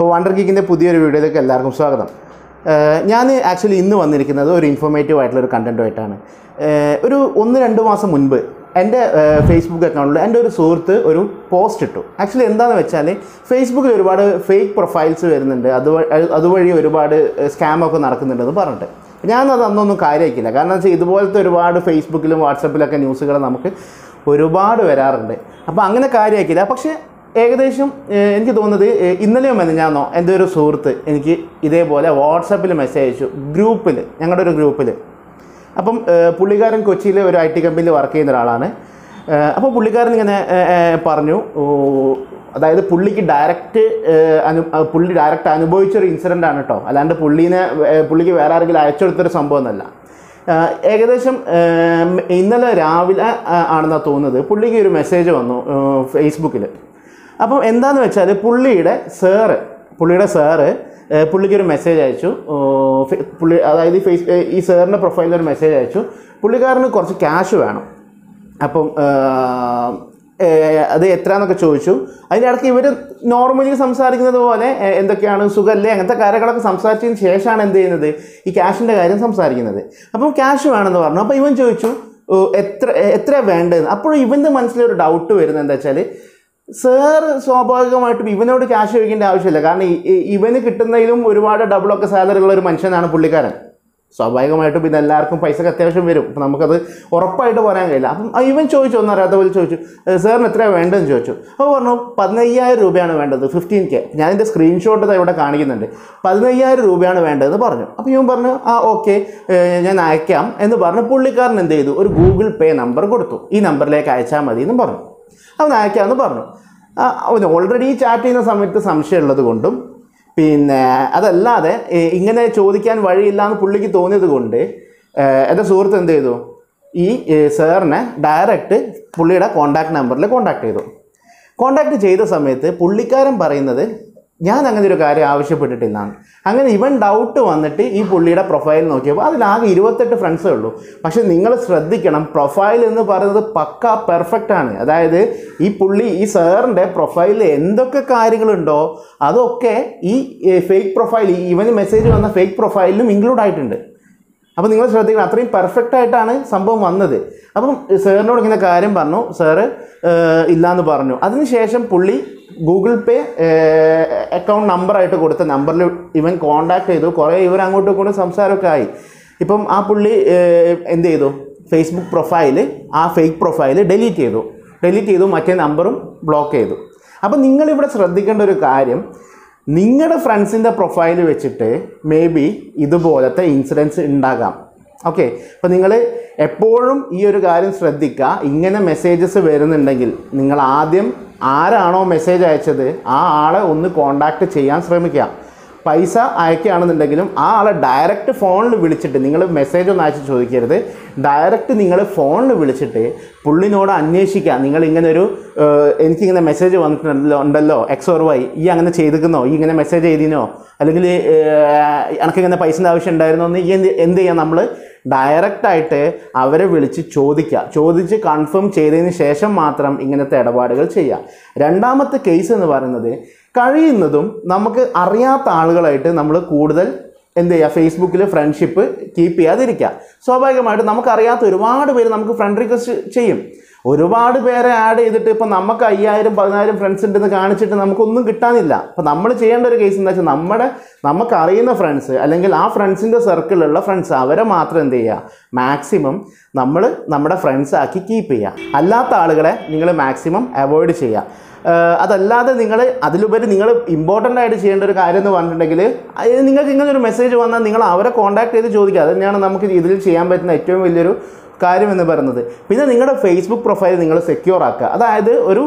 അപ്പോൾ വണ്ടർ കിക്കിന്റെ പുതിയൊരു വീഡിയോയിലേക്ക് എല്ലാവർക്കും സ്വാഗതം. ഞാൻ ആക്ച്വലി ഇന്ന് വന്നിരിക്കുന്നത് ഒരു ഇൻഫോർമേറ്റീവ് ആയിട്ടുള്ള ഒരു കണ്ടന്റുമായിട്ടാണ് ഒരു ഒന്ന് രണ്ട് മാസം മുൻപ് എന്റെ ഫേസ്ബുക്ക് അക്കൗണ്ടിൽ എന്റെ ഒരു സുഹൃത്ത് ഒരു പോസ്റ്റ് ഇട്ടു. ആക്ച്വലി എന്താണെന്ന് വെച്ചാൽ ഫേസ്ബുക്കിൽ ഒരുപാട് ഫേക്ക് പ്രൊഫൈൽസ് വരുന്നുണ്ട്. അതുവഴി അതുവഴി ഒരുപാട് സ്കാമൊക്കെ നടക്കുന്നുണ്ടെന്ന് പറഞ്ഞിട്ട്. ഞാനത് അന്നൊന്നും കാര്യമാക്കില്ല കാരണം വെച്ചാൽ ഇതുപോലത്തെ ഒരുപാട് ഫേസ്ബുക്കിലും വാട്സപ്പിലൊക്കെ ന്യൂസുകൾ നമുക്ക് ഒരുപാട് വരാറുണ്ട്. അപ്പോൾ അങ്ങനെ കാര്യമാക്കില്ല പക്ഷേ ഏകദേശം എനിക്ക് തോന്നുന്നത് ഇന്നലെയോ മെനഞ്ഞാന്നോ എന്റെ ഒരു സുഹൃത്ത് എനിക്ക് ഇതേപോലെ വാട്സപ്പിൽ മെസ്സേജ് അയച്ചു ഗ്രൂപ്പിൽ ഞങ്ങളുടെ ഒരു ഗ്രൂപ്പിൽ അപ്പം പുള്ളിക്കാരൻ കൊച്ചിയിലെ ഒരു ഐ ടി കമ്പനിയിൽ വർക്ക് ചെയ്യുന്ന ഒരാളാണ്. അപ്പോൾ പുള്ളിക്കാരൻ ഇങ്ങനെ പറഞ്ഞു അതായത് പുള്ളിക്ക് ഡയറക്റ്റ് അനു പുള്ളി ഡയറക്റ്റ് അനുഭവിച്ചൊരു ഇൻസിഡന്റ് ആണ് കേട്ടോ അല്ലാണ്ട് പുള്ളീനെ പുള്ളിക്ക് വേറെ ആരെങ്കിലും അയച്ചു കൊടുത്തൊരു സംഭവം എന്നല്ല ഏകദേശം ഇന്നലെ രാവിലെ ആണെന്നാണ് തോന്നുന്നത് പുള്ളിക്ക് ഒരു മെസ്സേജ് വന്നു ഫേസ്ബുക്കിൽ അപ്പം എന്താണെന്ന് വെച്ചാൽ പുള്ളിയുടെ സാറ് പുള്ളിയുടെ സാറ് പുള്ളിക്ക് ഒരു മെസ്സേജ് അയച്ചു. പുള്ളി അതായത് ഈ ഫേസ് ഈ സാറിന്റെ പ്രൊഫൈലിൽ ഒരു മെസ്സേജ് അയച്ചു. പുള്ളിക്കാരന് കുറച്ച് ക്യാഷ് വേണം. അപ്പം അത് എത്രയാന്നൊക്കെ ചോദിച്ചു. അതിന്റെ ഇടയ്ക്ക് ഇവർ നോർമലി സംസാരിക്കുന്നത് പോലെ എന്തൊക്കെയാണ് സുഖമല്ലേ അങ്ങനത്തെ കാര്യങ്ങളൊക്കെ സംസാരിച്ചതിന് ശേഷമാണ് എന്ത് ചെയ്യുന്നത്? ഈ ക്യാഷിന്റെ കാര്യം സംസാരിക്കുന്നത്. അപ്പം ക്യാഷ് വേണമെന്ന് പറഞ്ഞു. അപ്പോൾ ഇവൻ ചോദിച്ചു എത്ര എത്ര വേണ്ടതെന്ന്? അപ്പോൾ ഇവന്റെ മനസ്സിലൊരു ഡൗട്ട് വരുന്നത് എന്താ വെച്ചാൽ സാർ സ്വാഭാവികമായിട്ടും ഇവനോട് ക്യാഷ് ചോദിക്കേണ്ട ആവശ്യമില്ല. കാരണം ഇവന് കിട്ടുന്നതിലും ഒരുപാട് ഡബിളൊക്കെ സാലറി ഉള്ള ഒരു മനുഷ്യനാണ് പുള്ളിക്കാരൻ. സ്വാഭാവികമായിട്ടും ഇത് എല്ലാവർക്കും പൈസക്ക് അത്യാവശ്യം വരും. അപ്പം നമുക്കത് ഉറപ്പായിട്ട് പറയാൻ കഴിയില്ല. അപ്പം ഇവൻ ചോദിച്ചു ഒന്നും അറിയാത്ത പോലെ ചോദിച്ചു "ഏ, സാറിന് എത്രയാണ് വേണ്ടതെന്ന് ചോദിച്ചു. അപ്പോൾ പറഞ്ഞു പതിനയ്യായിരം രൂപയാണ് വേണ്ടത് ഫിഫ്റ്റീൻ കെ ഞാൻ എന്റെ സ്ക്രീൻഷോട്ട് ഇവിടെ കാണിക്കുന്നുണ്ട്. പതിനയ്യായിരം രൂപയാണ് വേണ്ടതെന്ന് പറഞ്ഞു. അപ്പോൾ ഇവൻ പറഞ്ഞു ആ ഓക്കെ ഞാൻ അയക്കാം. എന്ന് പറഞ്ഞു പുള്ളിക്കാരൻ എന്ത് ചെയ്തു? ഒരു ഗൂഗിൾ പേ നമ്പർ കൊടുത്തു. ഈ നമ്പറിലേക്ക് അയച്ചാൽ മതി എന്ന് പറഞ്ഞു. അവൻ അയക്കാമെന്ന് പറഞ്ഞു. അവന് ഓൾറെഡി ചാറ്റ് ചെയ്യുന്ന സമയത്ത് സംശയമുള്ളത് കൊണ്ടും പിന്നെ അതല്ലാതെ ഇങ്ങനെ ചോദിക്കാൻ വഴിയില്ല എന്ന് പുള്ളിക്ക് തോന്നിയത് കൊണ്ട് എന്റെ സുഹൃത്ത് എന്ത് ചെയ്തു? ഈ സാറിനെ ഡയറക്റ്റ് പുള്ളിയുടെ കോണ്ടാക്ട് നമ്പറിൽ കോണ്ടാക്ട് ചെയ്തു. കോണ്ടാക്ട് ചെയ്ത സമയത്ത് പുള്ളിക്കാരൻ പറയുന്നത് ഞാൻ അങ്ങനെ ഒരു കാര്യം ആവശ്യപ്പെട്ടിട്ടില്ലാണ് അങ്ങനെ ഇവൻ ഡൗട്ട് വന്നിട്ട് ഈ പുള്ളിയുടെ പ്രൊഫൈൽ നോക്കിയപ്പോൾ അതിലാകെ ഇരുപത്തെട്ട് ഫ്രണ്ട്സേ ഉള്ളൂ. പക്ഷേ നിങ്ങൾ ശ്രദ്ധിക്കണം പ്രൊഫൈൽ എന്ന് പറയുന്നത് പക്ക പെർഫെക്റ്റ് ആണ്. അതായത് ഈ പുള്ളി ഈ സാറിന്റെ പ്രൊഫൈലിൽ എന്തൊക്കെ കാര്യങ്ങളുണ്ടോ അതൊക്കെ ഈ ഫേക്ക് പ്രൊഫൈൽ ഇവന് മെസ്സേജ് വന്ന ഫേക്ക് പ്രൊഫൈലിലും ഇൻക്ലൂഡ് ആയിട്ടുണ്ട്. അപ്പോൾ നിങ്ങൾ ശ്രദ്ധിക്കണം അത്രയും പെർഫെക്റ്റ് ആയിട്ടാണ് സംഭവം വന്നത്. അപ്പം സാറിനോട് ഇങ്ങനെ കാര്യം പറഞ്ഞു സാറ് ഇല്ലയെന്ന് പറഞ്ഞു. അതിനുശേഷം പുള്ളി ഗൂഗിൾ പേ അക്കൗണ്ട് നമ്പറായിട്ട് കൊടുത്ത നമ്പറിൽ ഇവൻ കോണ്ടാക്ട് ചെയ്തു. കുറേ ഇവർ അങ്ങോട്ടും ഇങ്ങോട്ടും സംസാരമൊക്കെ ആയി. ഇപ്പം ആ പുള്ളി എന്ത് ചെയ്തു? ഫേസ്ബുക്ക് പ്രൊഫൈൽ ആ ഫേക്ക് പ്രൊഫൈൽ ഡിലീറ്റ് ചെയ്തു. ഡിലീറ്റ് ചെയ്തു മറ്റേ നമ്പറും ബ്ലോക്ക് ചെയ്തു. അപ്പം നിങ്ങളിവിടെ ശ്രദ്ധിക്കേണ്ട ഒരു കാര്യം നിങ്ങളുടെ ഫ്രണ്ട്സിന്റെ പ്രൊഫൈൽ വെച്ചിട്ട് മേ ബി ഇതുപോലത്തെ ഇൻസിഡൻസ് ഉണ്ടാകാം ഓക്കെ അപ്പോൾ നിങ്ങൾ എപ്പോഴും ഈ ഒരു കാര്യം ശ്രദ്ധിക്കുക ഇങ്ങനെ മെസ്സേജസ് വരുന്നുണ്ടെങ്കിൽ നിങ്ങൾ ആദ്യം ആരാണോ മെസ്സേജ് അയച്ചത് ആ ആളെ ഒന്ന് കോണ്ടാക്ട് ചെയ്യാൻ ശ്രമിക്കുക പൈസ അയക്കുകയാണെന്നുണ്ടെങ്കിലും ആ ആളെ ഡയറക്റ്റ് ഫോണിൽ വിളിച്ചിട്ട് നിങ്ങൾ മെസ്സേജ് ഒന്നും അയച്ച് ചോദിക്കരുത്. ഡയറക്റ്റ് നിങ്ങൾ ഫോണിൽ വിളിച്ചിട്ട് പുള്ളിനോട് അന്വേഷിക്കുക നിങ്ങൾ ഇങ്ങനെ ഒരു എനിക്കിങ്ങനെ മെസ്സേജ് വന്നിട്ടുണ്ടല്ലോ ഉണ്ടല്ലോ എക്സ് ഓർ വൈ ഈ അങ്ങനെ ചെയ്തിരിക്കുന്നോ? ഈ ഇങ്ങനെ മെസ്സേജ് ചെയ്തിനോ അല്ലെങ്കിൽ എനിക്കിങ്ങനെ പൈസന്റെ ആവശ്യം ഉണ്ടായിരുന്നോ എന്ന് ഈ എന്ത് ചെയ്യുക നമ്മൾ ഡയറക്റ്റായിട്ട് അവരെ വിളിച്ച് ചോദിക്കുക ചോദിച്ച് കൺഫേം ചെയ്തതിന് ശേഷം മാത്രം ഇങ്ങനത്തെ ഇടപാടുകൾ ചെയ്യുക രണ്ടാമത്തെ കേസ് എന്ന് പറയുന്നത് കഴിയുന്നതും നമുക്ക് അറിയാത്ത ആളുകളായിട്ട് നമ്മൾ കൂടുതൽ എന്ത് ചെയ്യുക ഫേസ്ബുക്കിൽ ഫ്രണ്ട്ഷിപ്പ് കീപ്പ് ചെയ്യാതിരിക്കുക സ്വാഭാവികമായിട്ട് നമുക്കറിയാത്ത ഒരുപാട് പേര് നമുക്ക് ഫ്രണ്ട് റിക്വസ്റ്റ് ചെയ്യും. ഒരുപാട് പേരെ ആഡ് ചെയ്തിട്ട് ഇപ്പോൾ നമുക്ക് അയ്യായിരം പതിനായിരം ഫ്രണ്ട്സ് ഉണ്ടെന്ന് കാണിച്ചിട്ട് നമുക്കൊന്നും കിട്ടാനില്ല. അപ്പോൾ നമ്മൾ ചെയ്യേണ്ട ഒരു കേസ് എന്താ വെച്ചാൽ നമ്മുടെ നമുക്കറിയുന്ന ഫ്രണ്ട്സ് അല്ലെങ്കിൽ ആ ഫ്രണ്ട്സിന്റെ സർക്കിളിലുള്ള ഫ്രണ്ട്സ് അവരെ മാത്രം എന്ത് ചെയ്യുക മാക്സിമം നമ്മൾ നമ്മുടെ ഫ്രണ്ട്സ് ആക്കി കീപ്പ് ചെയ്യുക അല്ലാത്ത ആളുകളെ നിങ്ങൾ മാക്സിമം അവോയ്ഡ് ചെയ്യുക അതല്ലാതെ നിങ്ങൾ അതിലുപരി നിങ്ങൾ ഇമ്പോർട്ടന്റ് ആയിട്ട് ചെയ്യേണ്ട ഒരു കാര്യം എന്ന് പറഞ്ഞിട്ടുണ്ടെങ്കിൽ നിങ്ങൾക്ക് ഇങ്ങനെ ഒരു മെസ്സേജ് വന്നാൽ നിങ്ങൾ അവരെ കോൺടാക്ട് ചെയ്ത് ചോദിക്കുക. അത് തന്നെയാണ് നമുക്ക് ഇതിൽ ചെയ്യാൻ പറ്റുന്ന ഏറ്റവും വലിയൊരു കാര്യം എന്ന് പറയുന്നത്. പിന്നെ നിങ്ങളുടെ ഫേസ്ബുക്ക് പ്രൊഫൈൽ നിങ്ങൾ സെക്യൂർ ആക്കുക. അതായത് ഒരു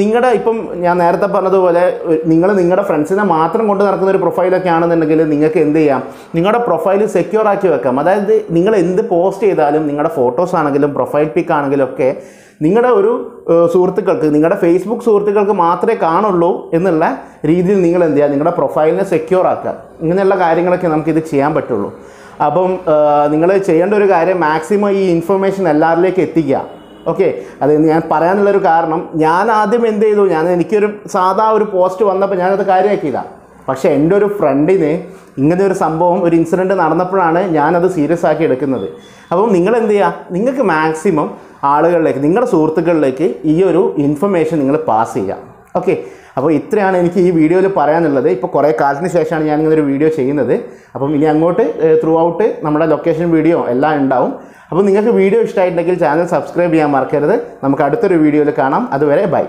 നിങ്ങളുടെ ഇപ്പം ഞാൻ നേരത്തെ പറഞ്ഞതുപോലെ നിങ്ങൾ നിങ്ങളുടെ ഫ്രണ്ട്സിനെ മാത്രം കൊണ്ട് നടക്കുന്ന ഒരു പ്രൊഫൈലൊക്കെ ആണെന്നുണ്ടെങ്കിൽ നിങ്ങൾക്ക് എന്ത് ചെയ്യാം? നിങ്ങളുടെ പ്രൊഫൈൽ സെക്യൂർ ആക്കി വെക്കാം. അതായത് നിങ്ങൾ എന്ത് പോസ്റ്റ് ചെയ്താലും നിങ്ങളുടെ ഫോട്ടോസ് ആണെങ്കിലും പ്രൊഫൈൽ പിക്ക് ആണെങ്കിലും ഒക്കെ നിങ്ങളുടെ ഒരു സുഹൃത്തുക്കൾക്ക് നിങ്ങളുടെ ഫേസ്ബുക്ക് സുഹൃത്തുക്കൾക്ക് മാത്രമേ കാണുള്ളൂ എന്നുള്ള രീതിയിൽ നിങ്ങൾ എന്ത് ചെയ്യുക? നിങ്ങളുടെ പ്രൊഫൈലിനെ സെക്യൂർ ആക്കുക. ഇങ്ങനെയുള്ള കാര്യങ്ങളൊക്കെ നമുക്കിത് ചെയ്യാൻ പറ്റുള്ളൂ. അപ്പം നിങ്ങൾ ചെയ്യേണ്ട ഒരു കാര്യം മാക്സിമം ഈ ഇൻഫർമേഷൻ എല്ലാവരിലേക്ക് എത്തിക്കുക. ഓക്കെ അത് ഞാൻ പറയാനുള്ളൊരു കാരണം ഞാൻ ആദ്യം എന്ത് ചെയ്തു? ഞാൻ എനിക്കൊരു സാധാ ഒരു പോസ്റ്റ് വന്നപ്പോൾ ഞാനത് കാര്യമാക്കിയില്ല പക്ഷേ എന്റെ ഒരു ഫ്രണ്ടിന് ഇങ്ങനെ ഒരു സംഭവം ഒരു ഇൻസിഡന്റ് നടന്നപ്പോഴാണ് ഞാനത് സീരിയസ് ആക്കി എടുക്കുന്നത്. അപ്പം നിങ്ങൾ എന്ത് ചെയ്യുക നിങ്ങൾക്ക് മാക്സിമം ആളുകളിലേക്ക് നിങ്ങളുടെ സുഹൃത്തുക്കളിലേക്ക് ഈ ഒരു ഇൻഫർമേഷൻ നിങ്ങൾ പാസ് ചെയ്യുക ഓക്കെ. അപ്പോൾ ഇത്രയാണ് എനിക്ക് ഈ വീഡിയോയിൽ പറയാനുള്ളത്. ഇപ്പോൾ കുറേ കാലത്തിന് ശേഷമാണ് ഞാൻ ഇങ്ങനെ ഒരു വീഡിയോ ചെയ്യുന്നത്. അപ്പം ഇനി അങ്ങോട്ട് ത്രൂ ഔട്ട് നമ്മുടെ ലൊക്കേഷൻ വീഡിയോ എല്ലാം ഉണ്ടാവും. അപ്പോൾ നിങ്ങൾക്ക് വീഡിയോ ഇഷ്ടമായിട്ടുണ്ടെങ്കിൽ ചാനൽ സബ്സ്ക്രൈബ് ചെയ്യാൻ മറക്കരുത്. നമുക്ക് അടുത്തൊരു വീഡിയോയിൽ കാണാം. അതുവരെ ബൈ.